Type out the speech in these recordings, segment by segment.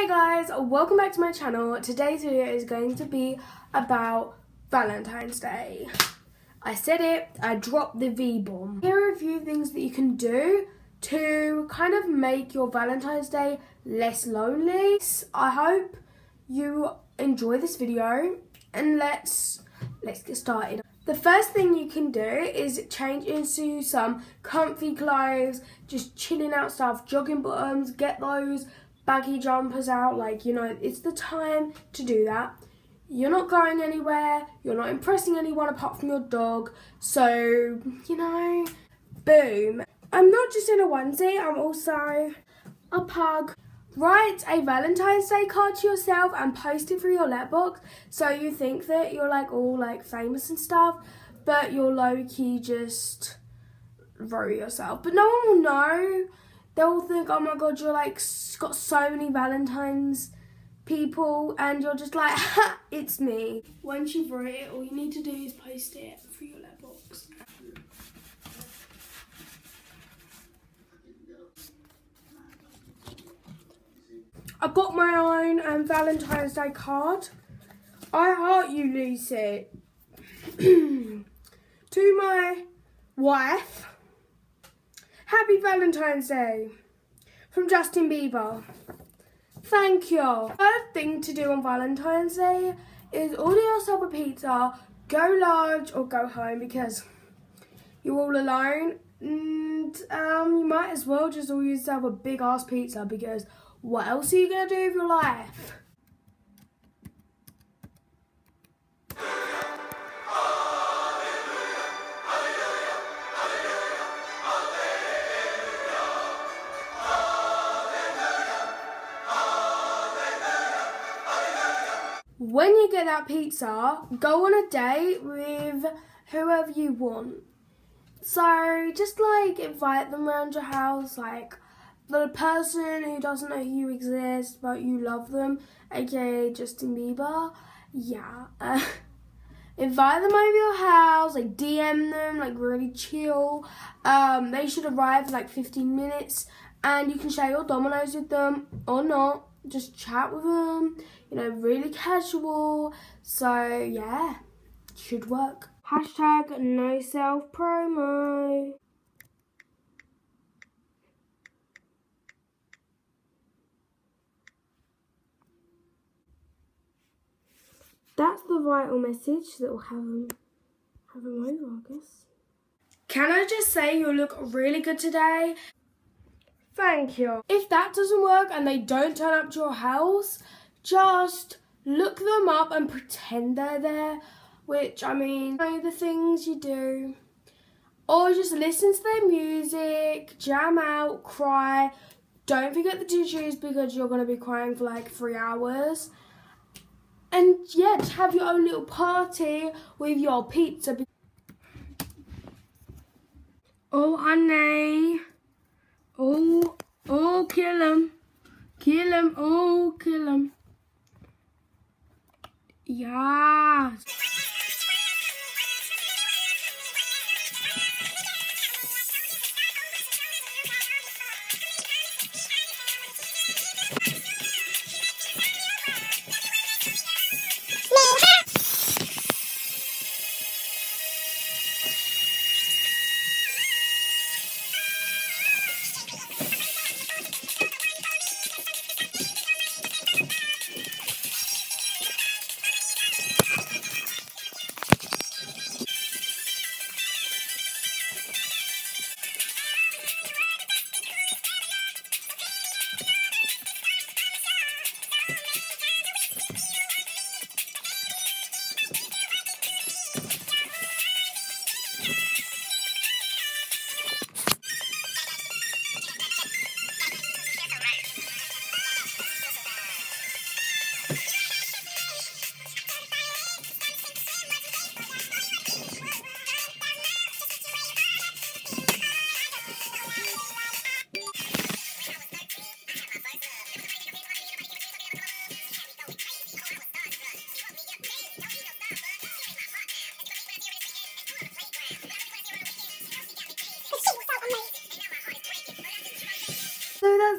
Hey guys, welcome back to my channel. Today's video is going to be about Valentine's Day. I said it, I dropped the V-bomb. Here are a few things that you can do to kind of make your Valentine's Day less lonely. I hope you enjoy this video and let's let's get started. The first thing you can do is change into some comfy clothes, just chilling out stuff, jogging bottoms, get those baggy jumpers out, like, you know, it's the time to do that. You're not going anywhere, you're not impressing anyone apart from your dog, so, you know, boom. I'm not just in a onesie, I'm also a pug. Write a Valentine's Day card to yourself and post it through your letterbox so you think that you're like all like famous and stuff, but you're low key just wrote yourself. But no one will know. They'll think, oh my god, you're like got so many Valentine's people, and you're just like, ha, it's me. Once you've wrote it, all you need to do is post it through your letterbox. I've got my own um, Valentine's Day card. I heart you, Lucy. to my wife, Happy Valentine's Day from Justin Bieber. Thank you. Third thing to do on Valentine's Day is order yourself a pizza, go large or go home because you're all alone. And um, you might as well just order yourself a big ass pizza because what else are you going to do with your life? When you get that pizza, go on a date with whoever you want. So just like invite them around your house, like the person who doesn't know you exist but you love them, aka Justin Bieber, yeah. Invite them over your house, like DM them, like really chill. Um, they should arrive in like 15 minutes and you can share your Domino's with them or not. Just chat with them, you know, really casual. So yeah, should work. Hashtag no self promo. That's the vital message that will have them, have them over, I guess. Can I just say you look really good today? Thank you. If that doesn't work and they don't turn up to your house, just look them up and pretend they're there. Which, I mean, know the things you do. Or just listen to their music, jam out, cry. Don't forget the tissues because you're going to be crying for like three hours and yeah, to have your own little party with your pizza. Oh, honey. Yes.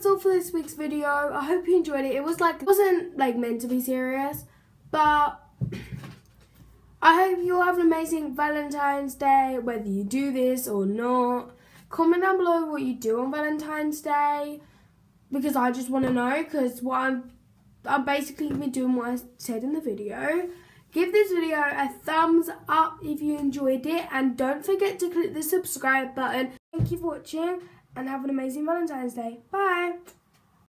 For this week's video. I hope you enjoyed it. It was like, it wasn't like meant to be serious, but I hope you all have an amazing Valentine's Day, whether you do this or not. Comment down below what you do on Valentine's Day, because I just want to know, because what I'm, I'm basically doing what I said in the video. Give this video a thumbs up if you enjoyed it, and don't forget to click the subscribe button. Thank you for watching, and have an amazing Valentine's Day. Bye!